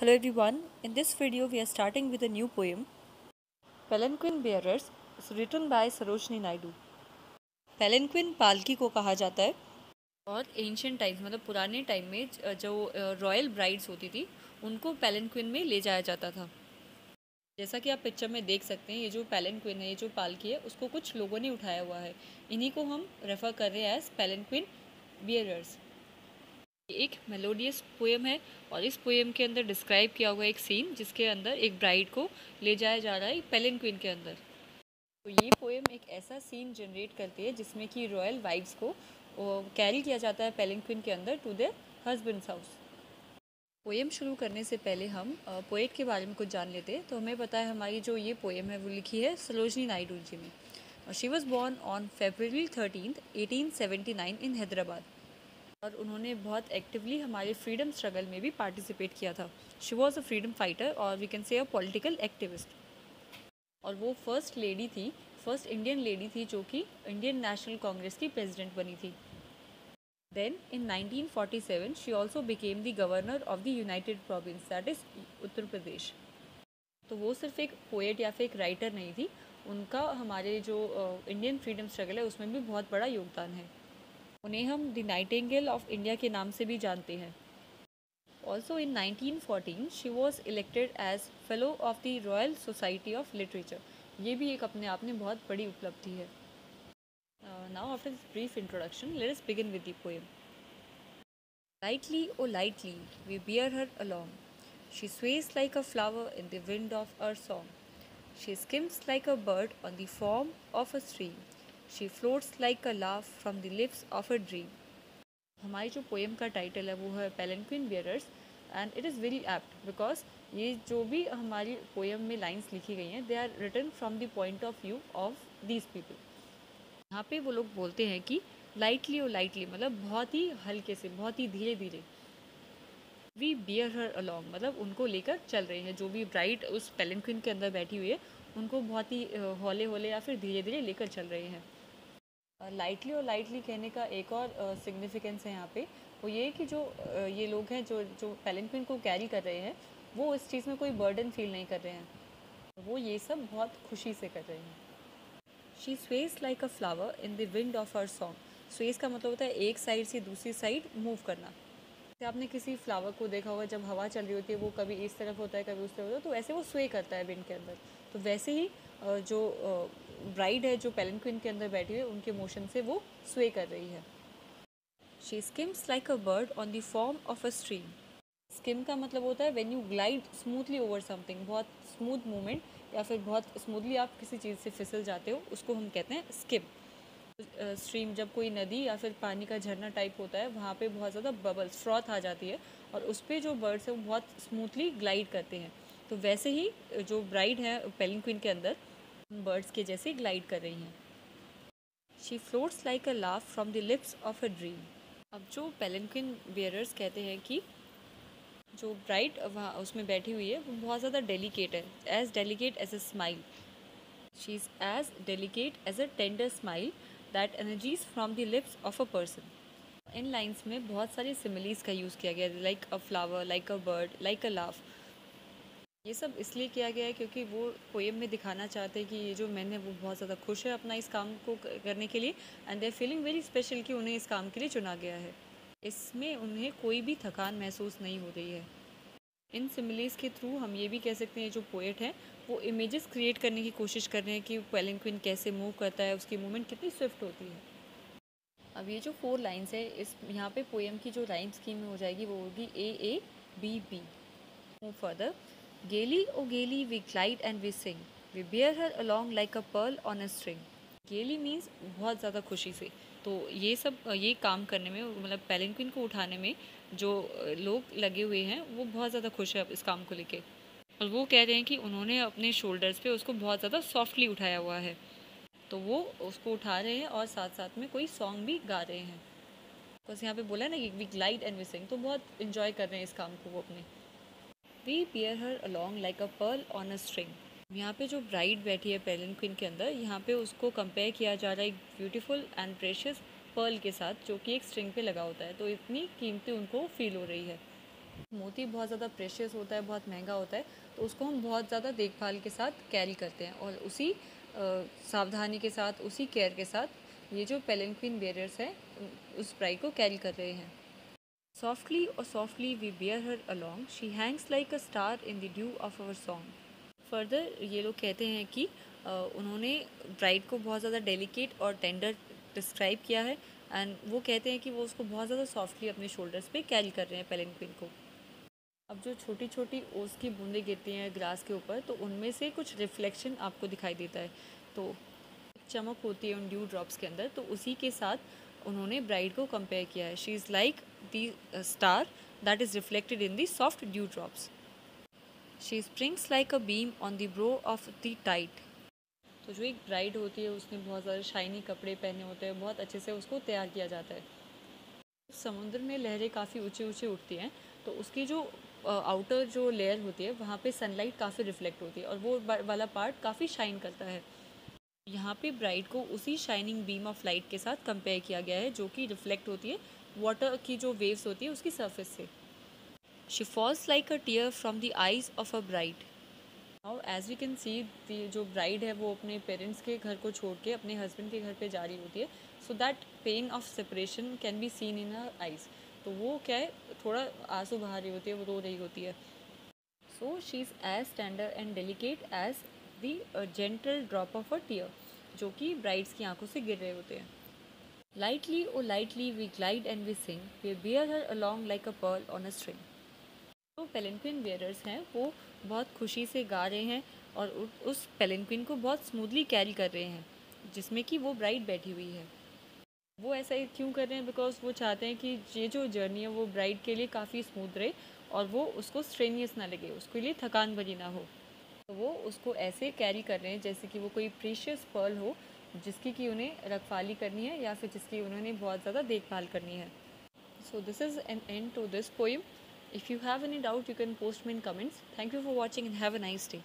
Hello everyone, in this video we are starting with a new poem Palanquin Bearers written by Sarojini Naidu. Palanquin पालकी को कहा जाता है और ancient times मतलब पुराने टाइम में जो रॉयल ब्राइड्स होती थी उनको पैलेंक्विन में ले जाया जाता था। जैसा कि आप पिक्चर में देख सकते हैं ये जो पैलेंक्विन है ये जो पालकी है उसको कुछ लोगों ने उठाया हुआ है। इन्हीं को हम रेफ़र कर रहे हैं एज पैलेंक्विन बियरर्स एक मेलोडियस पोएम है और इस पोएम के अंदर डिस्क्राइब किया हुआ एक सीन जिसके अंदर एक ब्राइड को ले जाया जा रहा है पेलिन क्वीन के अंदर। तो ये पोएम एक ऐसा सीन जनरेट करती है जिसमें कि रॉयल वाइब्स को कैरी किया जाता है पेलिन क्वीन के अंदर to their husbands house poem शुरू करने से पहले हम पोएट के बारे में कुछ जान लेते हैं। तो हमें पता है हमारी जो ये पोएम है वो लिखी है सलोजनी नायडू जी ने। She was born on February thirteen eighteen seventy nine in Hyderabad और उन्होंने बहुत एक्टिवली हमारे फ्रीडम स्ट्रगल में भी पार्टिसिपेट किया था। She was a freedom fighter और we can say a political activist और वो फ़र्स्ट लेडी थी फ़र्स्ट इंडियन लेडी थी जो कि इंडियन नेशनल कांग्रेस की प्रेसिडेंट बनी थी। Then in 1947 she also became the governor of the United province that is Uttar Pradesh तो वो सिर्फ़ एक पोएट या फिर एक राइटर नहीं थी, उनका हमारे जो इंडियन फ्रीडम स्ट्रगल है उसमें भी बहुत बड़ा योगदान है। उन्हें हम द नाइटिंगेल ऑफ़ इंडिया के नाम से भी जानते हैं also in 1914 she was elected as fellow of the Royal Society of Literature ये भी एक अपने आप में बहुत बड़ी उपलब्धि है now after this brief introduction let us begin with the Lightly, oh lightly, we bear her along. She sways like a flower in the wind of our song. She skims like a bird on the foam of a stream. She floats like a laugh from the lips of a dream हमारी जो poem का title है, वो है palanquin bearers and it is very apt because ये जो भी हमारी पोएम में लाइन्स लिखी गई हैं they are written from the point of view of these people यहाँ पे वो लोग बोलते हैं कि लाइटली और लाइटली मतलब बहुत ही हल्के से, बहुत ही धीरे धीरे वी बियर हर अलॉन्ग मतलब उनको लेकर चल रहे हैं। जो भी ब्राइट उस पेलेंक्विन के अंदर बैठी हुई है, उनको बहुत ही हौले हौले या फिर धीरे धीरे लेकर चल रहे हैं। लाइटली और लाइटली कहने का एक और सिग्निफिकेंस है यहाँ पे। वो ये कि जो ये लोग हैं जो जो पेलेंक्विन को कैरी कर रहे हैं, वो इस चीज़ में कोई बर्डन फील नहीं कर रहे हैं। वो ये सब बहुत खुशी से कर रहे हैं। She sways like a flower in the wind of her song sways का मतलब होता है एक साइड से दूसरी साइड मूव करना। जैसे आपने किसी फ्लावर को देखा होगा, जब हवा चल रही होती है, वो कभी इस तरफ़ होता है, कभी उस तरफ़ होता है तो वैसे वो स्वे करता है विंड के अंदर। तो वैसे ही जो ब्राइड है जो पेलेंक्विन के अंदर बैठी हुई है, उनके मोशन से वो स्वे कर रही है। She skims like a bird on the foam of a stream skim का मतलब होता है when you glide smoothly over something बहुत स्मूथ मूवमेंट या फिर बहुत स्मूथली आप किसी चीज़ से फिसल जाते हो, उसको हम कहते हैं स्किम स्ट्रीम जब कोई नदी या फिर पानी का झरना टाइप होता है, वहाँ पे बहुत ज़्यादा बबल्स फ्रॉथ आ जाती है, और उस पर जो बर्ड्स हैं वो बहुत स्मूथली ग्लाइड करते हैं। तो वैसे ही जो ब्राइड है पेलिंग क्वीन के अंदर बर्ड्स के जैसे ग्लाइड कर रही हैं। She floats like a laugh from the lips of a dream अब जो पेलेंक्विन बियरर्स कहते हैं कि जो ब्राइट वहाँ उसमें बैठी हुई है, वो बहुत ज़्यादा डेलीकेट है as delicate as a smile she is as delicate as a tender smile that energies from the lips of a person in lines में बहुत सारी सिमिलीज का यूज़ किया गया like a flower like a bird like a laugh ये सब इसलिए किया गया है क्योंकि वो पोएम में दिखाना चाहते हैं कि ये जो मैन वो बहुत ज़्यादा खुश है अपना इस काम को करने के लिए and they feeling very special कि उन्हें इस काम के लिए चुना गया है। इसमें उन्हें कोई भी थकान महसूस नहीं हो रही है। इन सिमिलीज के थ्रू हम ये भी कह सकते हैं, जो पोएट हैं, वो इमेजेस क्रिएट करने की कोशिश कर रहे हैं कि पेलिंक्विन कैसे मूव करता है, उसकी मूवमेंट कितनी स्विफ्ट होती है। अब ये जो फोर लाइन्स है, इस, यहाँ पे पोएम की जो लाइन स्कीम हो जाएगी, वो होगी A A B B further Gaily, oh gaily, we glide and we sing. We bear her along like a pearl on a string. Gaily means बहुत ज़्यादा खुशी से। तो ये सब ये काम करने में मतलब पेलिंक्विन को उठाने में जो लोग लगे हुए हैं वो बहुत ज़्यादा खुश है इस काम को लेके। और वो कह रहे हैं कि उन्होंने अपने शोल्डर्स पे उसको बहुत ज़्यादा सॉफ्टली उठाया हुआ है। तो वो उसको उठा रहे हैं और साथ साथ में कोई सॉन्ग भी गा रहे हैं। बस यहाँ पे बोला ना कि we glide and we sing तो बहुत इन्जॉय कर रहे हैं इस काम को वो अपने। We bear her along like a pearl on a string यहाँ पे जो ब्राइड बैठी है पेलन क्विन के अंदर, यहाँ पे उसको कंपेयर किया जा रहा है एक ब्यूटीफुल एंड प्रेशियस पर्ल के साथ, जो कि एक स्ट्रिंग पे लगा होता है। तो इतनी कीमती उनको फील हो रही है। मोती बहुत ज़्यादा प्रेशियस होता है, बहुत महँगा होता है तो उसको हम बहुत ज़्यादा देखभाल के साथ कैरी करते हैं और उसी सावधानी के साथ, उसी केयर के साथ ये जो पेलेंक्विन बेरियर्स हैं उस ब्राइड को कैरी कर रहे हैं। सॉफ्टली और softly we bear her along she hangs like a star in the dew of our song further ये लोग कहते हैं कि उन्होंने ब्राइड को बहुत ज़्यादा डेलिकेट और टेंडर डिस्क्राइब किया है एंड वो कहते हैं कि वो उसको बहुत ज़्यादा सॉफ्टली अपने शोल्डर्स पे कैरी कर रहे हैं पेलेंक्विन को। अब जो छोटी छोटी ओस की बूंदें गिरती हैं ग्रास के ऊपर तो उनमें से कुछ रिफ्लेक्शन आपको दिखाई देता है। तो चमक होती है उन ड्यू ड्रॉप्स के अंदर तो उसी के साथ उन्होंने ब्राइड को कंपेयर किया है। She is like the star that is reflected in the soft dew drops she springs like a beam on the brow of the tide तो जो एक ब्राइड होती है, उसने बहुत ज़्यादा शाइनी कपड़े पहने होते हैं, बहुत अच्छे से उसको तैयार किया जाता है। समुद्र में लहरें काफ़ी ऊँचे ऊँचे उठती हैं तो उसकी जो आउटर जो लेयर होती है, वहाँ पे सनलाइट काफ़ी रिफ्लेक्ट होती है और वो वाला पार्ट काफ़ी शाइन करता है। यहाँ पे ब्राइड को उसी शाइनिंग बीम ऑफ़ लाइट के साथ कंपेयर किया गया है, जो कि रिफ्लेक्ट होती है वाटर की जो वेव्स होती है उसकी सरफेस से। She falls like a tear from the eyes of a bride और एज़ वी कैन सी जो ब्राइड है, वो अपने पेरेंट्स के घर को छोड़ के अपने हस्बैंड के घर पे जा रही होती है। So that pain of separation can be seen in her eyes तो वो क्या है, थोड़ा आँसू बहा रही होती है, वो रो रही होती है। So she is as tender and delicate as the gentle drop of a tear जो कि ब्राइड्स की आँखों से गिर रहे होते हैं। Lightly O lightly we glide and we sing we bear her along like a pearl on a string जो पेलेंक्विन बेयरर्स हैं, वो बहुत खुशी से गा रहे हैं और उस पेलेंक्विन को बहुत स्मूथली कैरी कर रहे हैं, जिसमें कि वो ब्राइड बैठी हुई है। वो ऐसा क्यों कर रहे हैं? बिकॉज़ वो चाहते हैं कि ये जो जर्नी है, वो ब्राइड के लिए काफ़ी स्मूथ रहे और वो उसको स्ट्रेनियस ना लगे, उसके लिए थकान भरी ना हो। तो वो उसको ऐसे कैरी कर रहे हैं जैसे कि वो कोई प्रीशियस पर्ल हो, जिसकी कि उन्हें रखवाली करनी है या फिर जिसकी उन्होंने बहुत ज़्यादा देखभाल करनी है। So this is an end to this poem if you have any doubt you can post in comments thank you for watching and have a nice day.